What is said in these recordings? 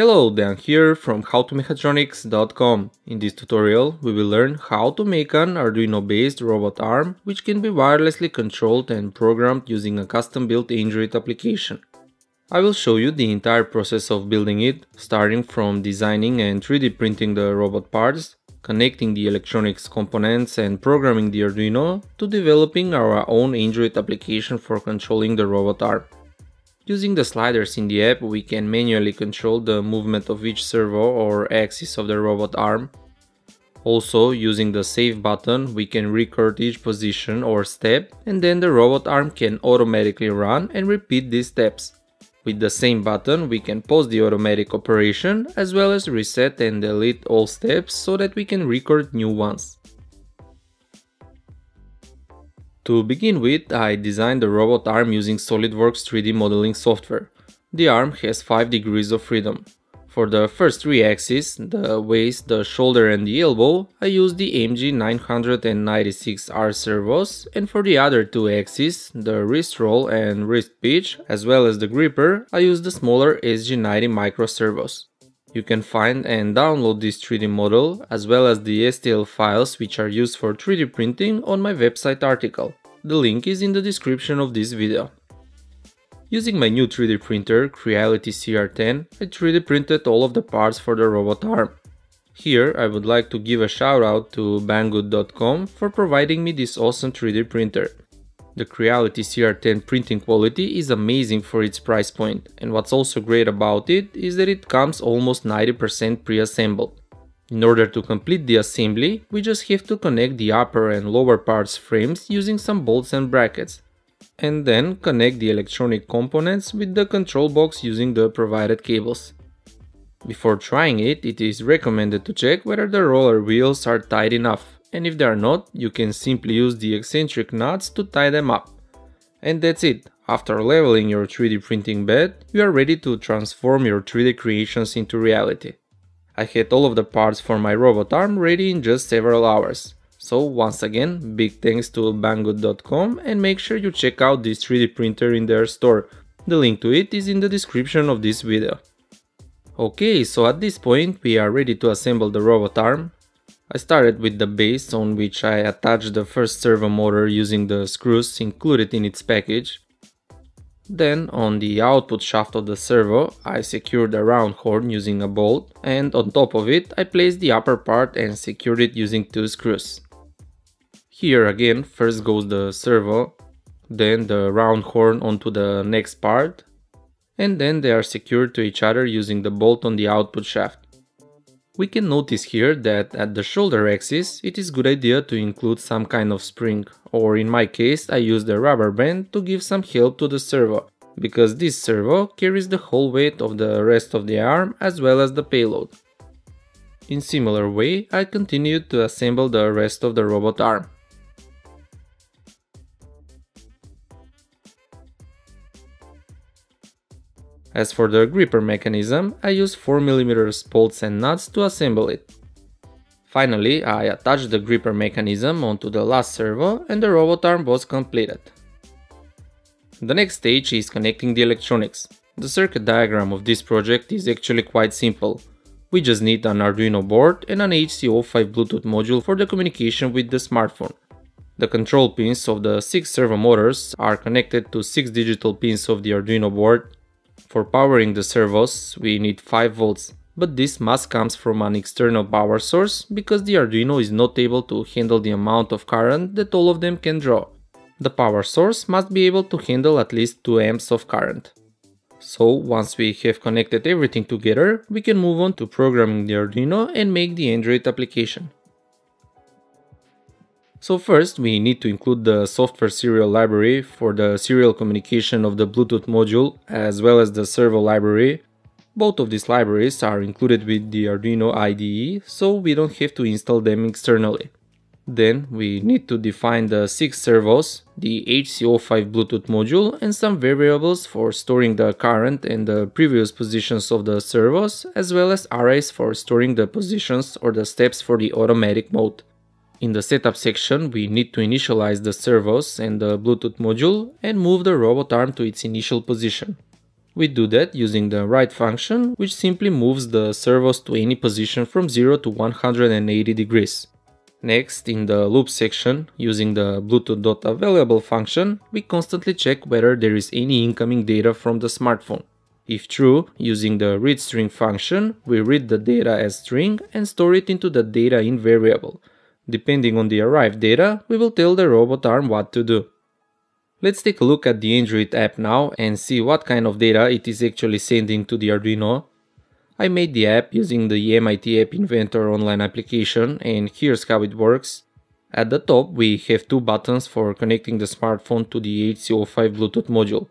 Hello, Dejan here from howtomechatronics.com. In this tutorial, we will learn how to make an Arduino-based robot arm which can be wirelessly controlled and programmed using a custom-built Android application. I will show you the entire process of building it, starting from designing and 3D printing the robot parts, connecting the electronics components and programming the Arduino, to developing our own Android application for controlling the robot arm. Using the sliders in the app, we can manually control the movement of each servo or axis of the robot arm. Also, using the save button, we can record each position or step and then the robot arm can automatically run and repeat these steps. With the same button, we can pause the automatic operation as well as reset and delete all steps so that we can record new ones. To begin with, I designed the robot arm using SolidWorks 3D modeling software. The arm has 5 degrees of freedom. For the first three axes, the waist, the shoulder and the elbow, I used the AMG 996R servos and for the other two axes, the wrist roll and wrist pitch, as well as the gripper, I used the smaller SG90 micro servos. You can find and download this 3D model as well as the STL files which are used for 3D printing on my website article. The link is in the description of this video. Using my new 3D printer, Creality CR10, I 3D printed all of the parts for the robot arm. Here I would like to give a shout out to banggood.com for providing me this awesome 3D printer. The Creality CR10 printing quality is amazing for its price point, and what's also great about it is that it comes almost 90% pre-assembled. In order to complete the assembly, we just have to connect the upper and lower parts frames using some bolts and brackets, and then connect the electronic components with the control box using the provided cables. Before trying it, it is recommended to check whether the roller wheels are tight enough and if they are not, you can simply use the eccentric nuts to tie them up. And that's it. After leveling your 3D printing bed, you are ready to transform your 3D creations into reality. I had all of the parts for my robot arm ready in just several hours. So once again, big thanks to banggood.com and make sure you check out this 3D printer in their store. The link to it is in the description of this video. Okay, so at this point we are ready to assemble the robot arm. I started with the base on which I attached the first servo motor using the screws included in its package. Then on the output shaft of the servo I secured a round horn using a bolt and on top of it I placed the upper part and secured it using two screws. Here again first goes the servo, then the round horn onto the next part and then they are secured to each other using the bolt on the output shaft. We can notice here that at the shoulder axis it is good idea to include some kind of spring, or in my case I used a rubber band to give some help to the servo, because this servo carries the whole weight of the rest of the arm as well as the payload. In similar way I continued to assemble the rest of the robot arm. As for the gripper mechanism, I use 4mm bolts and nuts to assemble it. Finally, I attached the gripper mechanism onto the last servo and the robot arm was completed. The next stage is connecting the electronics. The circuit diagram of this project is actually quite simple. We just need an Arduino board and an HC05 Bluetooth module for the communication with the smartphone. The control pins of the 6 servo motors are connected to 6 digital pins of the Arduino board for powering the servos we need 5 volts, but this must comes from an external power source because the Arduino is not able to handle the amount of current that all of them can draw. The power source must be able to handle at least 2 amps of current. So once we have connected everything together, we can move on to programming the Arduino and make the Android application. So first we need to include the software serial library for the serial communication of the Bluetooth module as well as the servo library. Both of these libraries are included with the Arduino IDE, so we don't have to install them externally. Then we need to define the 6 servos, the HC05 Bluetooth module and some variables for storing the current and the previous positions of the servos as well as arrays for storing the positions or the steps for the automatic mode. In the setup section, we need to initialize the servos and the Bluetooth module and move the robot arm to its initial position. We do that using the write function, which simply moves the servos to any position from 0 to 180 degrees. Next, in the loop section, using the bluetooth.available function, we constantly check whether there is any incoming data from the smartphone. If true, using the readString function, we read the data as string and store it into the data in variable. Depending on the arrived data, we will tell the robot arm what to do. Let's take a look at the Android app now and see what kind of data it is actually sending to the Arduino. I made the app using the MIT App Inventor online application and here's how it works. At the top we have two buttons for connecting the smartphone to the HC05 Bluetooth module.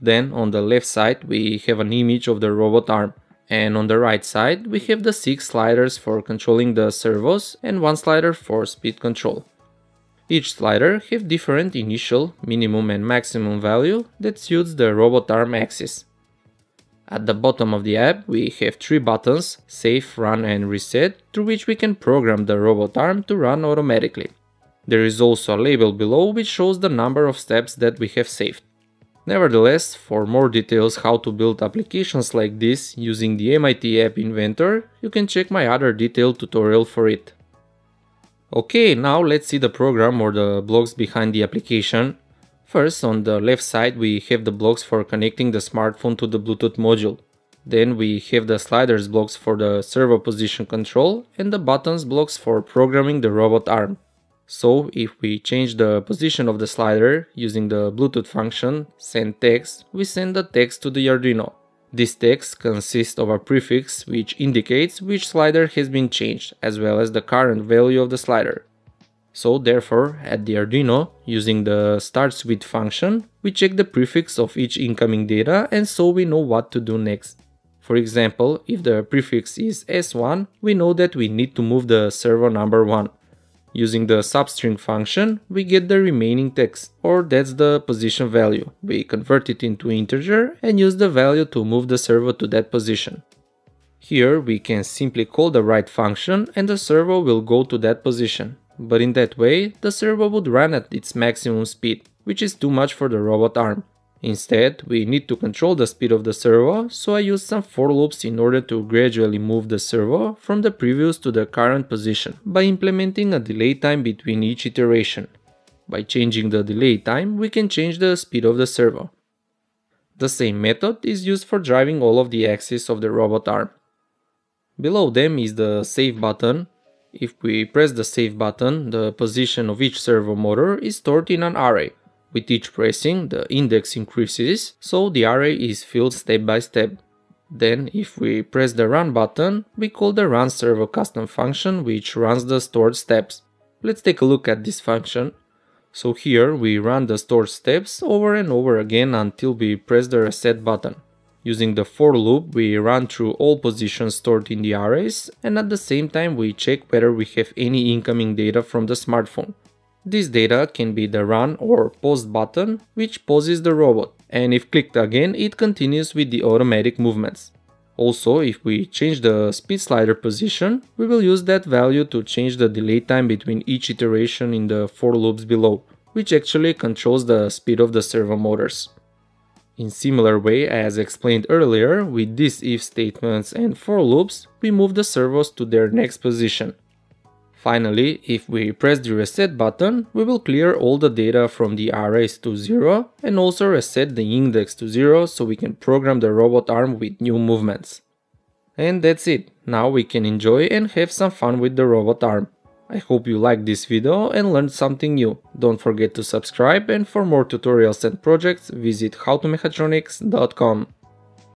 Then on the left side we have an image of the robot arm and on the right side we have the 6 sliders for controlling the servos and one slider for speed control. Each slider have different initial, minimum and maximum value that suits the robot arm axis. At the bottom of the app we have three buttons, save, run and reset, through which we can program the robot arm to run automatically. There is also a label below which shows the number of steps that we have saved. Nevertheless, for more details how to build applications like this using the MIT App Inventor, you can check my other detailed tutorial for it. Okay, now let's see the program or the blocks behind the application. First, on the left side we have the blocks for connecting the smartphone to the Bluetooth module. Then we have the sliders blocks for the servo position control and the buttons blocks for programming the robot arm. So if we change the position of the slider using the Bluetooth function send text, we send the text to the Arduino. This text consists of a prefix which indicates which slider has been changed, as well as the current value of the slider. So therefore, at the Arduino, using the starts with function, we check the prefix of each incoming data and so we know what to do next. For example, if the prefix is S1, we know that we need to move the servo number 1. Using the substring function, we get the remaining text, or that's the position value. We convert it into integer and use the value to move the servo to that position. Here we can simply call the write function and the servo will go to that position. But in that way, the servo would run at its maximum speed, which is too much for the robot arm. Instead, we need to control the speed of the servo, so I used some for loops in order to gradually move the servo from the previous to the current position by implementing a delay time between each iteration. By changing the delay time, we can change the speed of the servo. The same method is used for driving all of the axes of the robot arm. Below them is the save button. If we press the save button, the position of each servo motor is stored in an array. With each pressing, the index increases, so the array is filled step by step. Then, if we press the run button, we call the run servo custom function which runs the stored steps. Let's take a look at this function. So here we run the stored steps over and over again until we press the reset button. Using the for loop, we run through all positions stored in the arrays and at the same time we check whether we have any incoming data from the smartphone. This data can be the run or pause button, which pauses the robot, and if clicked again, it continues with the automatic movements. Also, if we change the speed slider position, we will use that value to change the delay time between each iteration in the for loops below, which actually controls the speed of the servo motors. In similar way as explained earlier, with these if statements and for loops, we move the servos to their next position. Finally, if we press the reset button, we will clear all the data from the arrays to 0 and also reset the index to 0 so we can program the robot arm with new movements. And that's it, now we can enjoy and have some fun with the robot arm. I hope you liked this video and learned something new. Don't forget to subscribe and for more tutorials and projects visit howtomechatronics.com.